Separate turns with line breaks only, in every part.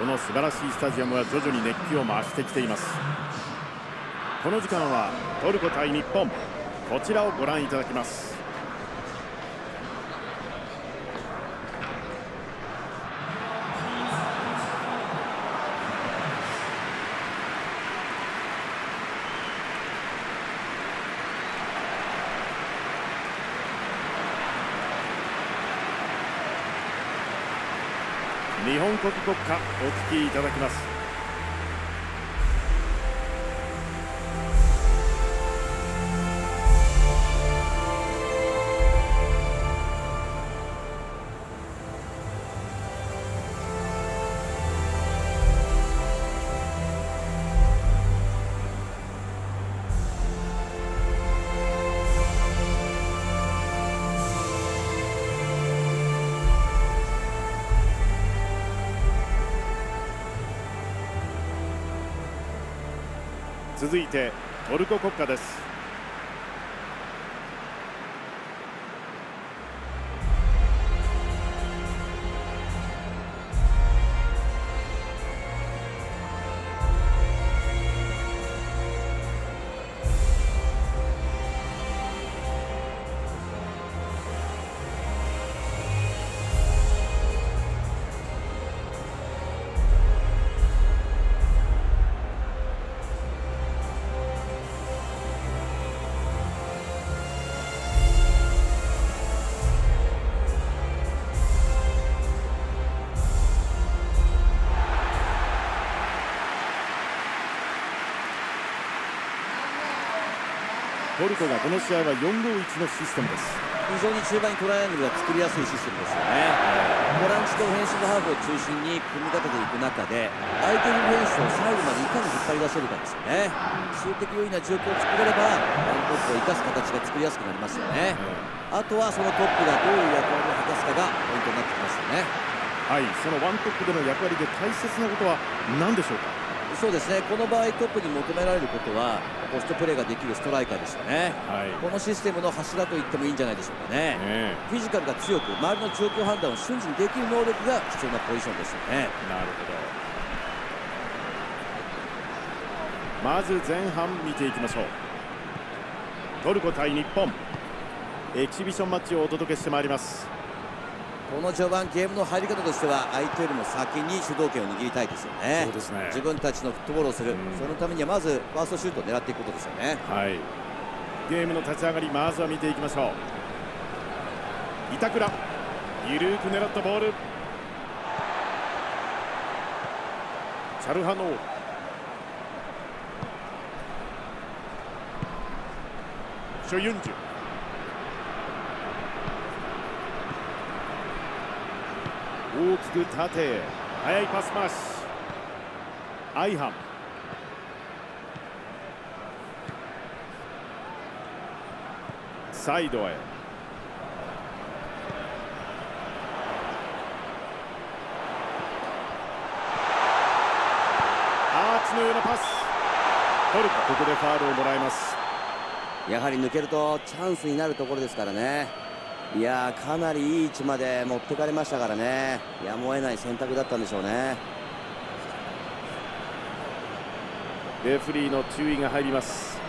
この素晴らしいスタジアムは徐々に熱気を増してきています。この時間はトルコ対日本。こちらをご覧いただきます。国国歌お聴きいただきます。続いてトルコ国歌です。トルコがこの試合は4 5 1のシステムです。
非常に中盤にトライアングルが作りやすいシステムですよね。ボランチとオフェンシブハーフを中心に組み立てていく中で相手のフェンスを最後までいかに引っ張り出せるかですよね。数的優位な状況を作れればワントップを生かす形が作りやすくなりますよね、あとはそのトップがどういう役割を果たすかがポイントになってきますよね。
はい。そのワントップでの役割で大切なことは何でしょうか？
そうですね。この場合トップに求められることはポストプレーができるストライカーですよね、はい、このシステムの柱と言ってもいいんじゃないでしょうかね、ね、フィジカルが強く周りの状況判断を瞬時にできる能力が必要なポジションですよね。
なるほど。まず前半見ていきましょう。トルコ対日本。エキシビションマッチをお届けしてまいります
この序盤ゲームの入り方としては相手よりも先に主導権を握りたいですよね。そうですね。自分たちのフットボールをする、そのためにはまずファーストシュートを狙っていくことですよね。
はい。ゲームの立ち上がりまずは見ていきましょう。板倉。緩く狙ったボール。チャルハノー。ショユンジュ大きく縦速いパス回し。アイハンサイドへ。アーチのようなパス。トルコ。ここでファールをもらいます。
やはり抜けるとチャンスになるところですからね。いやかなりいい位置まで持ってかれましたからね。やむを得ない選択だったんでしょうね。
レフリーの注意が入ります。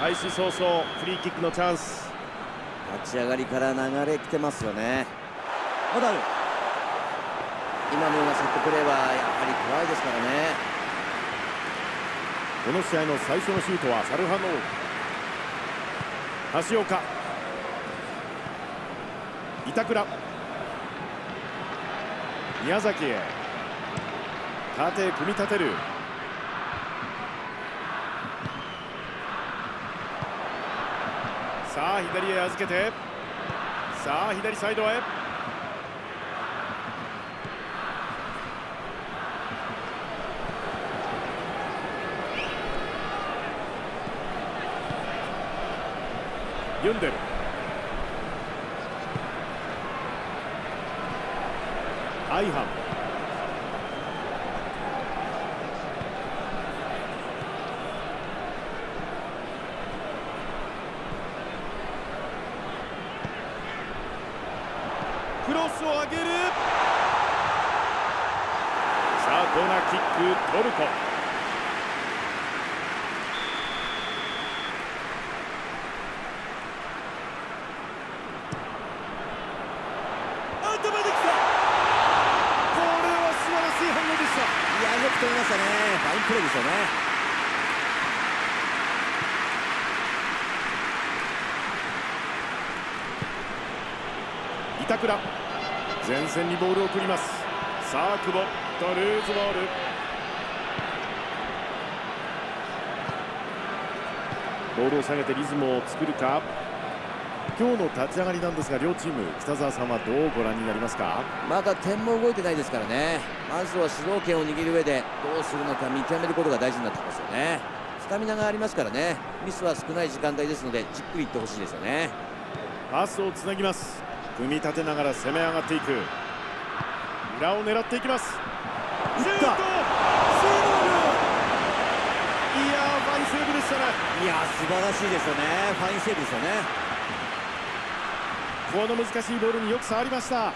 開始早々フリーキックのチャンス。
立ち上がりから流れきてますよね。今のようなセットプレーはやはり怖いですからね
この試合の最初のシュートはサルハノー。橋岡。板倉。宮崎へ。縦組み立てる。さあ左へ預けて。さあ左サイドへ。ユンデルアイハンクロスを上げるさあコーナーキックトルコ頭できた。これは素晴らしい反応でした。
いやよく止めましたね。ファインプレーですよね。
板倉前線にボールを送ります。さあ久保とルーズボール。ボールを下げてリズムを作るか今日の立ち上がりなんですが両チーム北澤さんはどうご覧になりますか？
まだ点も動いてないですからね。まずは主導権を握る上でどうするのか見極めることが大事になってきますよね。スタミナがありますからね。ミスは少ない時間帯ですのでじっくりいってほしいですよね。
パスをつなぎます。組み立てながら攻め上がっていく。裏を狙っていきます。シュート!セーブいやーファインセーブでしたね。
いや素晴らしいですよね。ファインセーブですよね
この難しいボールによく触りました。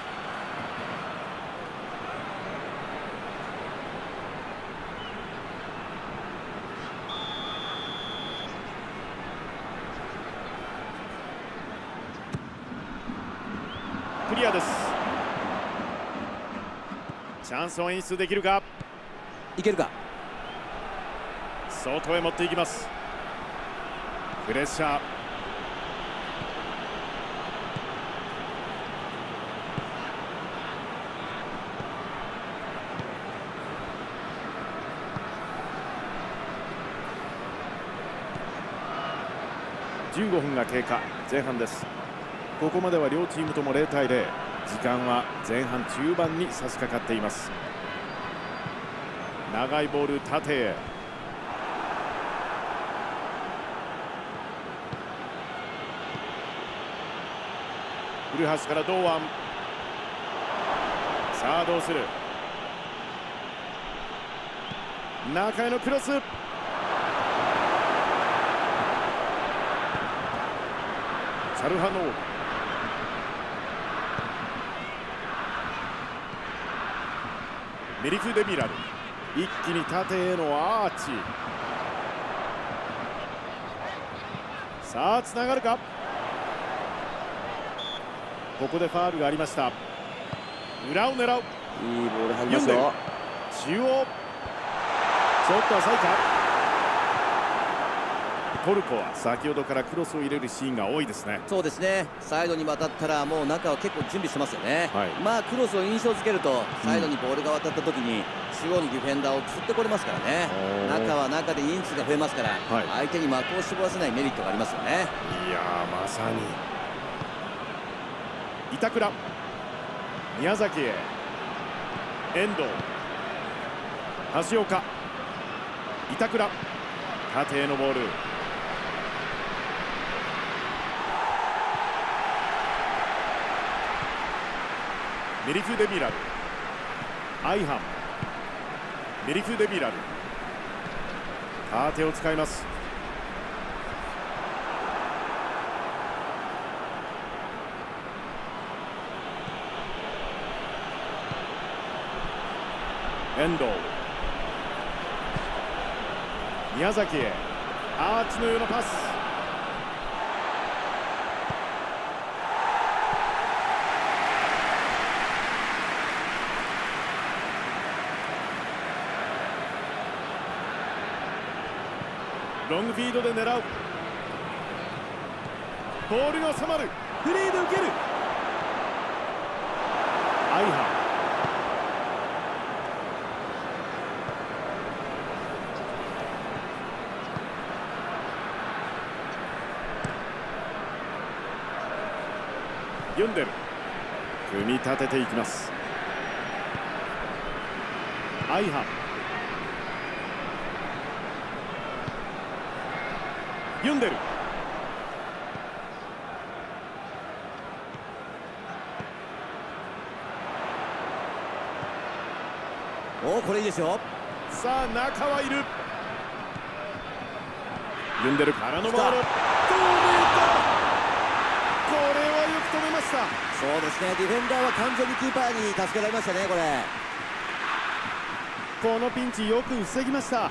クリアです。チャンスを演出できるか？
いけるか？
外へ持っていきます。プレッシャー15分が経過前半です。ここまでは両チームとも0対0時間は前半中盤に差し掛かっています。長いボール縦へ。古橋から堂安。さあどうする？中へのクロス。チャルハノール。メリフ・デミラル。一気に縦へのアーチ。さあつながるか？ここでファールがありました。裏を狙う。
いいボール入りますよ。
中央。ちょっと浅いか？トルコは先ほどからクロスを入れるシーンが多いですね。
そうですね。サイドに渡ったらもう中は結構準備してますよね、
はい。
まあクロスを印象付けるとサイドにボールが渡った時に中央にディフェンダーを釣ってこれますからね。中は中でインチが増えますから、
はい。
相手に的を絞らせないメリットがありますよね。
いやーまさに。板倉。宮崎へ。遠藤。橋岡。板倉。縦へのボールメリフ・デミラル。アイハン。メリフ・デミラル。縦を使います。遠藤宮崎へ。アーチのようなパス。ングフィードで狙う。ボールが収まる。フリーで受ける。アイハン。読んでる組み立てていきます。アイハン。読んでる
おおこれいいですよ。
さあ中はいる。ユンデルからのボール。
来た
どう見えたこれはよく止めました。
そうですね。ディフェンダーは完全にキーパーに助けられましたねこれ。
このピンチよく防ぎました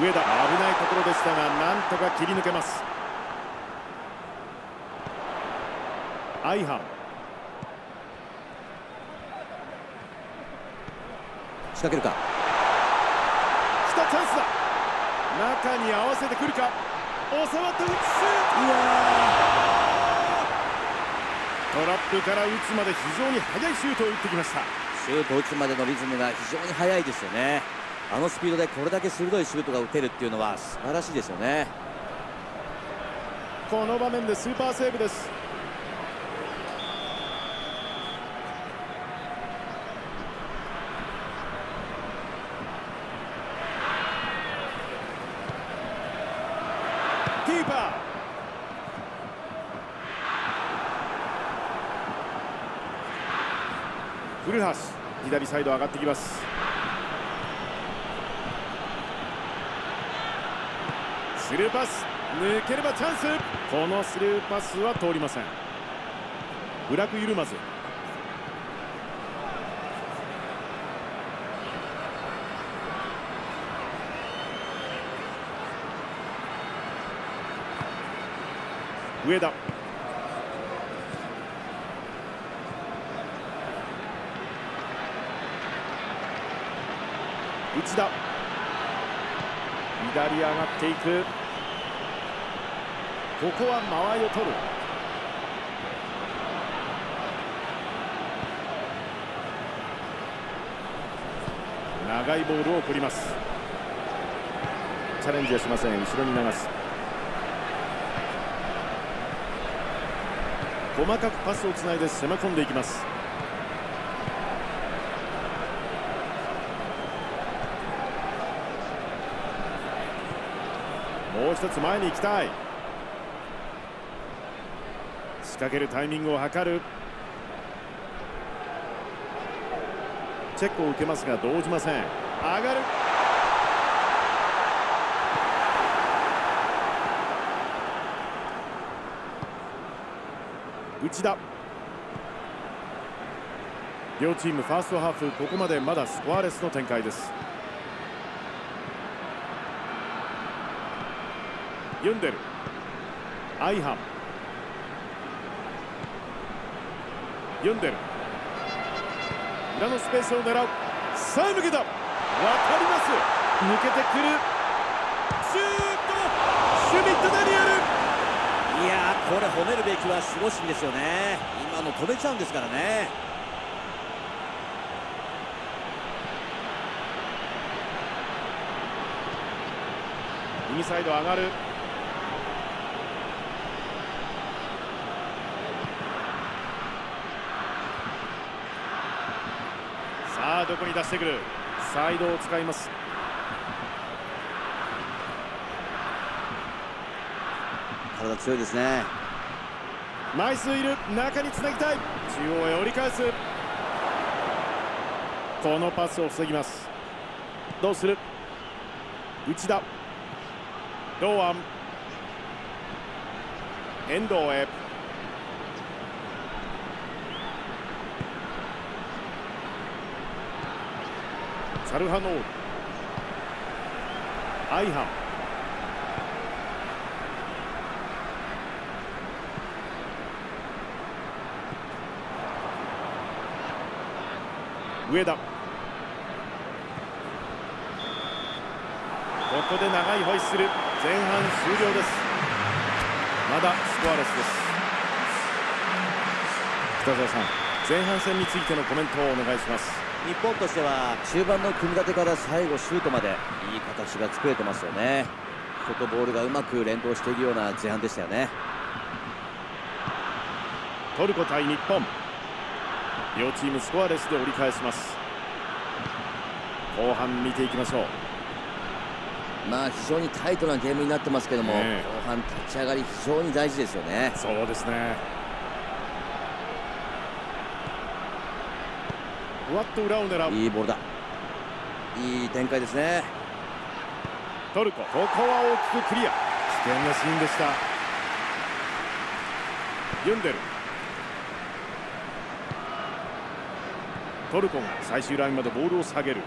上田危ないところでしたがなんとか切り抜けます。アイハン。
仕掛けるか。
来たチャンスだ。中に合わせてくるか。収まって打つトラップから打つまで非常に速いシュートを打ってきました。
シュート打つまでのリズムが非常に速いですよねあのスピードでこれだけ鋭いシュートが打てるっていうのは素晴らしいですよね。
この場面でスーパーセーブです。キーパー。古橋左サイド上がってきます。スルーパス抜ければチャンス。このスルーパスは通りません。ブラク緩まず上田。内田。左上がっていく。ここは間合いを取る。長いボールを送ります。チャレンジはしません。後ろに流す。細かくパスをつないで攻め込んでいきます。もう一つ前に行きたい。掛けるタイミングを図る。チェックを受けますが動じません。上がる。内田。両チームファーストハーフここまでまだスコアレスの展開です。ユンデル。アイハン。ユンデル裏のスペースを狙う。さあ抜けた。渡ります。抜けてくる。シュート。シュミット・ダニエル。
いやーこれ褒めるべきは守護神ですよね。今の飛べちゃうんですからね。
右サイド上がるどこに出してくる？サイドを使います。
体強いですね。
枚数いる中につなぎたい。中央へ折り返す。このパスを防ぎます。どうする？内田。堂安。遠藤へサルハノール。アイハン。上田。ここで長いホイッスル。前半終了です。まだスコアレスです。北澤さん前半戦についてのコメントをお願いします。
日本としては中盤の組み立てから最後シュートまでいい形が作れてますよね。人とボールがうまく連動していくような前半でしたよね。
トルコ対日本。両チームスコアレスで折り返します。後半見ていきましょう。
まあ非常にタイトなゲームになってますけども、
ね
後半立ち上がり非常に大事ですよね。
そうですねふわっと裏を狙う。
いいボールだ。いい展開ですね。
トルコここは大きくクリア。危険なシーンでした。ユンデル。トルコが最終ラインまでボールを下げる。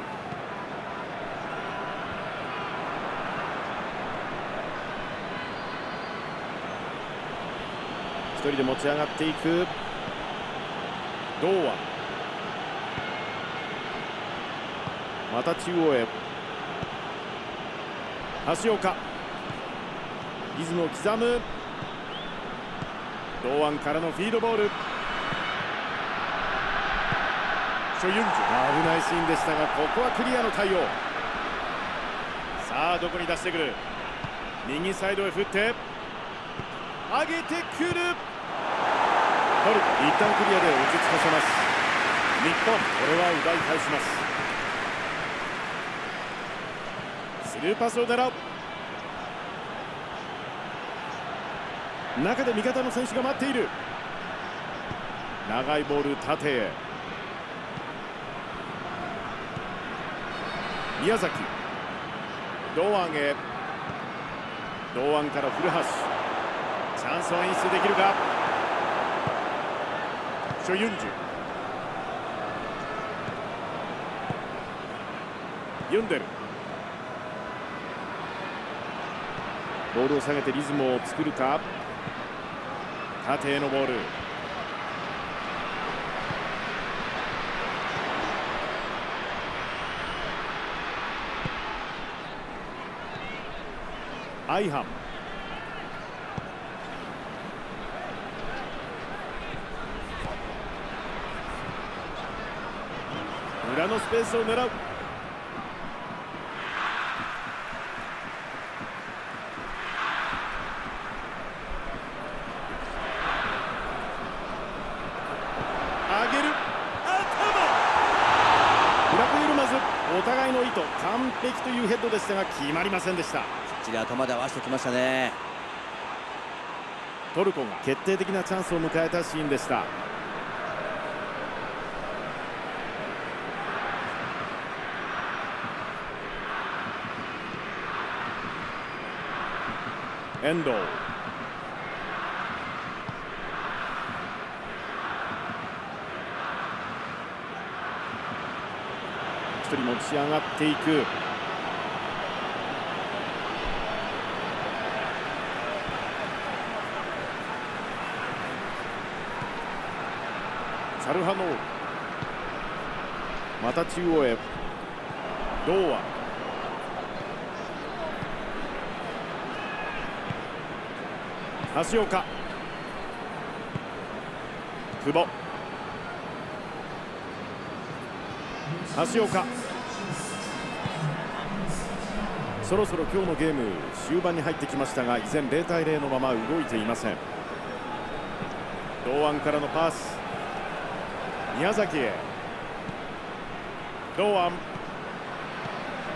一人で持ち上がっていく。堂安また中央へ。橋岡。リズムを刻む。堂安からのフィードボール。危ないシーンでしたがここはクリアの対応。さあどこに出してくる。右サイドへ振って。上げてくる。トルコ一旦クリアで落ち着かせます。日本これは奪い返しますスルーパスを狙う。中で味方の選手が待っている。長いボール縦へ。宮崎。堂安へ。堂安から古橋。チャンスを演出できるか。ショユンジ。ュユンデルボールを下げてリズムを作るか。縦へのボール。アイハン。裏のスペースを狙う上げる頭ブラク緩まずお互いの意図完璧というヘッドでしたが決まりませんでした。
きっちり頭で合わせてきましたね。
トルコが決定的なチャンスを迎えたシーンでした。遠藤。一人持ち上がっていくチャルハノー。ルまた中央へ。堂安橋岡。久保。橋岡。そろそろ今日のゲーム終盤に入ってきましたが依然0対0のまま動いていません。堂安からのパス。宮崎へ。堂安。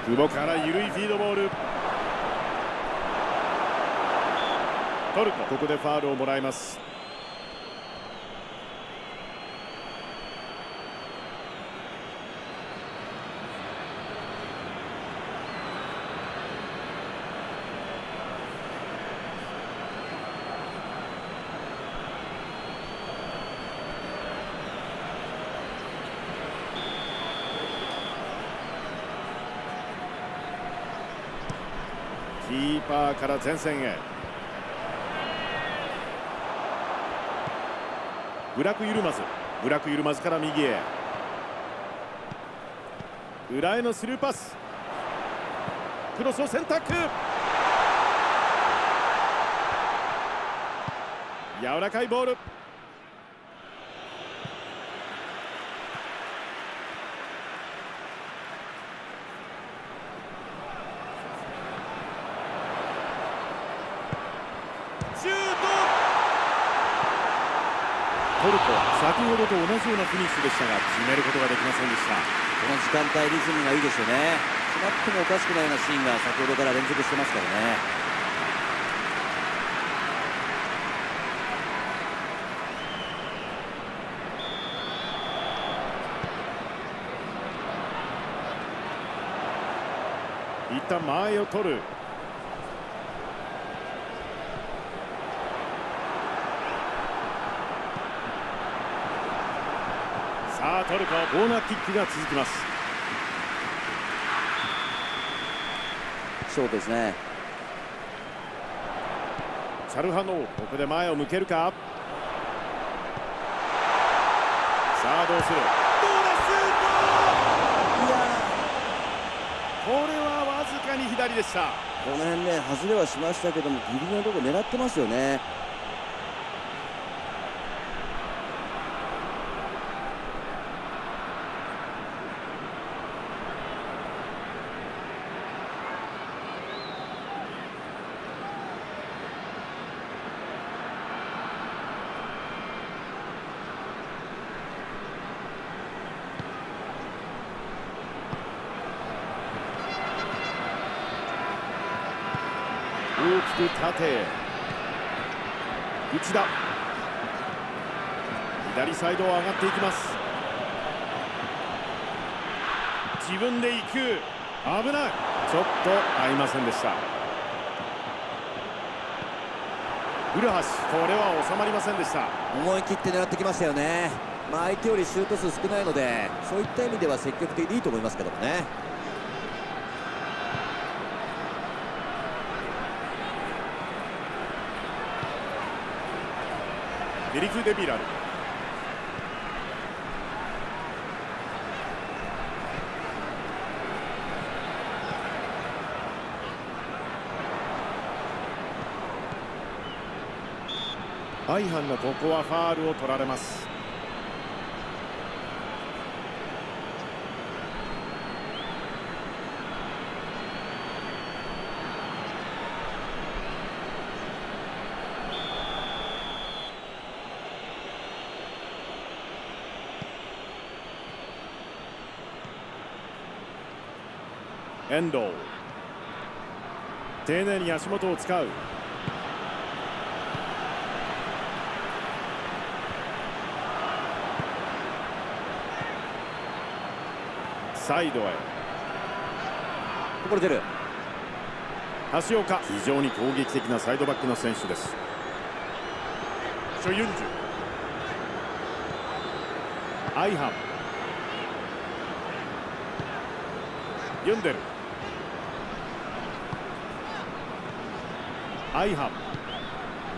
久保から緩いフィードボール。トルコ。ここでファールをもらいますキーパーから前線へ。ブラクユルマズ。ブラクユルマズから右へ。裏へのスルーパス。クロスを選択。柔らかいボールシュートトルコ先ほどと同じようなフィニッシュでしたが決めることができませんでした。
この時間帯リズムがいいですよね。なってもおかしくないようなシーンが先ほどから連続してますからね。
一旦間合いを取るさあトルココーナーキックが続きます。
ショートですね。
チャルハノーここで前を向けるか？さあどうする？どうだシュー！トこれはわずかに左でした。
この辺ね外れはしましたけどもギリギリのところ狙ってますよね
大きく縦へ。内田。左サイドを上がっていきます。自分で行く。危ない。ちょっと合いませんでした。古橋これは収まりませんでした。
思い切って狙ってきましたよね、まあ、相手よりシュート数少ないのでそういった意味では積極的でいいと思いますけどもね。
エリク・デビラル。アイハンのここはファールを取られます。遠藤。丁寧に足元を使う。サイドへ。
こぼれてる。
橋岡。非常に攻撃的なサイドバックの選手です。チョユンジュ。アイハン。ユンデルアイハン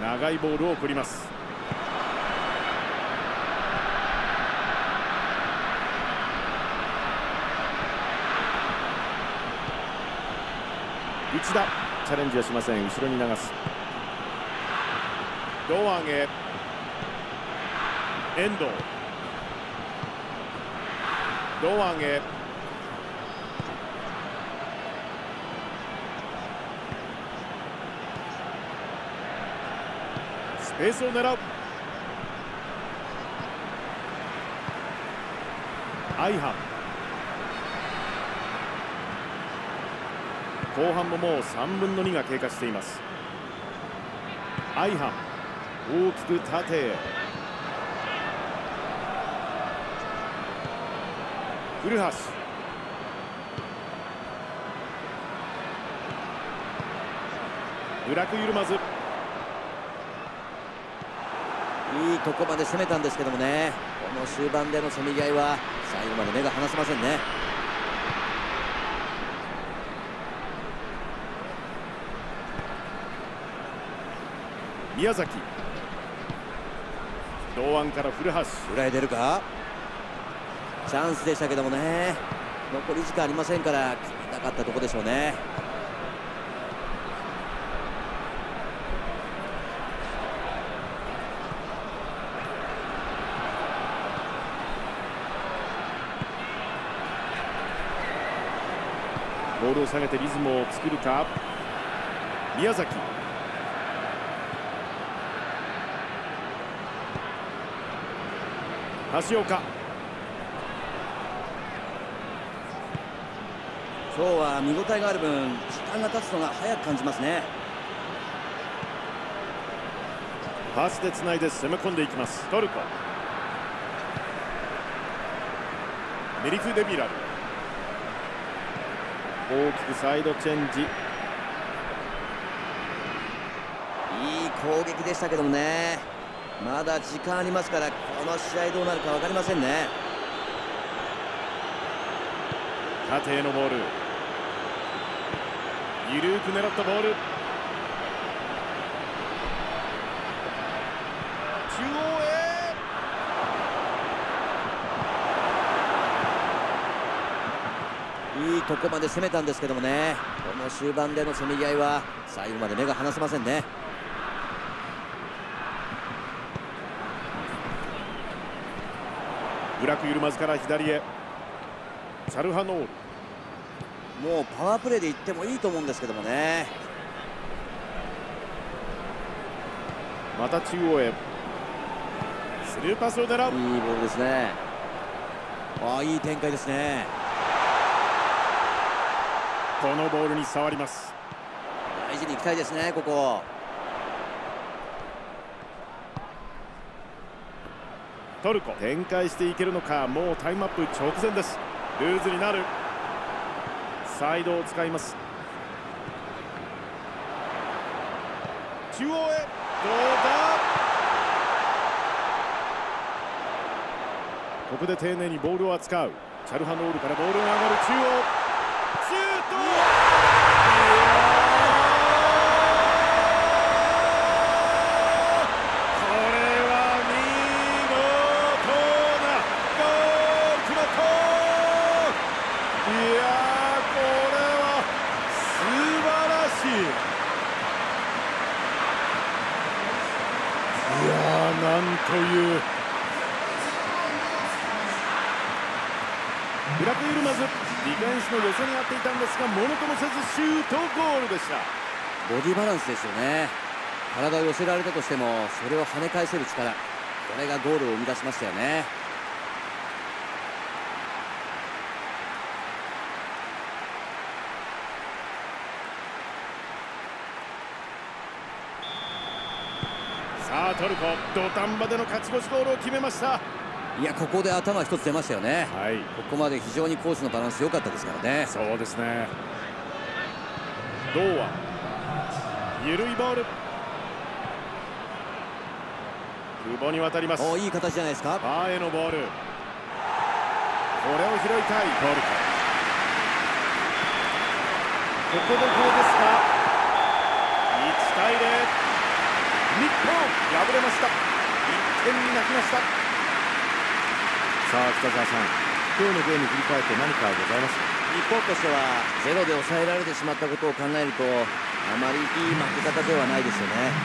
長いボールを送ります。内田チャレンジはしません。後ろに流す。堂安へ。遠藤。堂安へ。スペースを狙う。アイハン。後半ももう3分の2が経過しています。アイハン。大きく縦へ。古橋。裏く緩まず
いいとこまで攻めたんですけどもね。この終盤でのせめぎ合いは最後まで目が離せませんね。
宮崎。堂安から古橋。
裏へ出るか？チャンスでしたけどもね。残り時間ありませんから決めたかったとこでしょうね
ボールを下げてリズムを作るか。宮崎。橋岡。
今日は見応えがある分時間が経つのが早く感じますね。
パスでつないで攻め込んでいきます。トルコ。メリフ・デビラル大きくサイドチェンジ。
いい攻撃でしたけどもね。まだ時間ありますからこの試合どうなるか分かりませんね。
縦へのボール。緩く狙ったボール中央へ
いいとこまで攻めたんですけどもね。この終盤でのせめぎ合いは最後まで目が離せませんね。
裏く緩まずから左へ。チャルハノール。
もうパワープレーでいってもいいと思うんですけどもね。
また中央へ。スルーパスを狙う。
いいボールですね。ああいい展開ですね
このボールに触ります。
大事にいきたいですねここ。
トルコ。展開していけるのかもうタイムアップ直前です。ルーズになる。サイドを使います。中央へ。どうだ？ここで丁寧にボールを扱う。チャルハノールからボールが上がる。中央シュートいやーこれは見事なゴール決まったいやーこれは素晴らしいいやーなんというブラクイルマズディフェンスの寄せにあっていたんですがものともせずシュートゴールでした
ボディバランスですよね。体を寄せられたとしてもそれを跳ね返せる力。これがゴールを生み出しましたよね。
さあトルコ土壇場での勝ち越しゴールを決めました。
いやここで頭一つ出ましたよね。
はい。
ここまで非常にコースのバランス良かったですからね。
そうですね。堂安緩いボール。久保に渡ります。
おいい形じゃないですか。
バーへのボール。これを拾いたい。トルコここでこれですか。1対0日本。敗れました。1点に泣きました。さあ北澤さん。今日のゲーム振り返って何かございますか？
日本としてはゼロで抑えられてしまったことを考えるとあまりいい負け方ではないですよね。